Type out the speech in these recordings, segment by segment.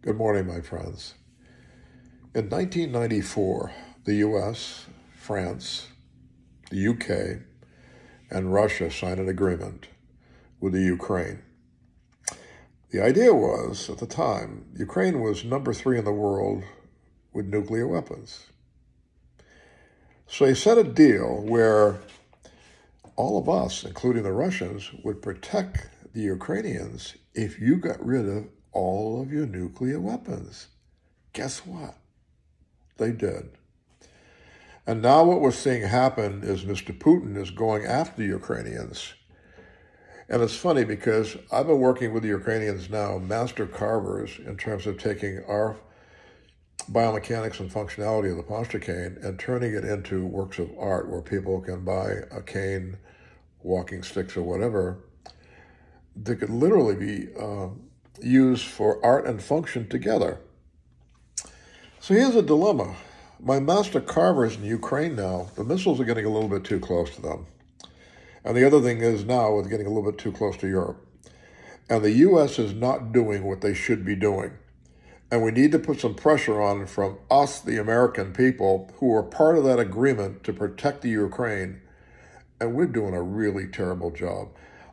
Good morning, my friends. In 1994, the US, France, the UK, and Russia signed an agreement with the Ukraine. The idea was, at the time, Ukraine was number three in the world with nuclear weapons. So they set a deal where all of us, including the Russians, would protect the Ukrainians if you got rid of all of your nuclear weapons. Guess what? They did. And now what we're seeing happen is Mr. Putin is going after the Ukrainians. And it's funny because I've been working with the Ukrainians now, master carvers, in terms of taking our biomechanics and functionality of the posture cane and turning it into works of art where people can buy a cane, walking sticks, or whatever They could literally be uh, used for art and function together. So here's a dilemma. My master carvers in Ukraine now, the missiles are getting a little bit too close to them. And the other thing is now it's getting a little bit too close to Europe. And the U.S. is not doing what they should be doing. And we need to put some pressure on from us, the American people, who are part of that agreement to protect the Ukraine. And we're doing a really terrible job.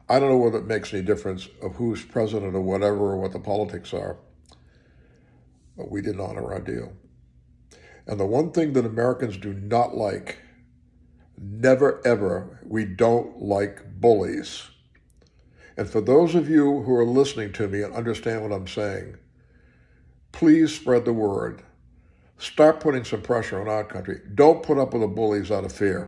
I don't know whether it makes any difference of who's president or whatever or what the politics are, but we didn't honor our deal. And the one thing that Americans do not like, never ever, we don't like bullies. And for those of you who are listening to me and understand what I'm saying, please spread the word. Start putting some pressure on our country. Don't put up with the bullies out of fear.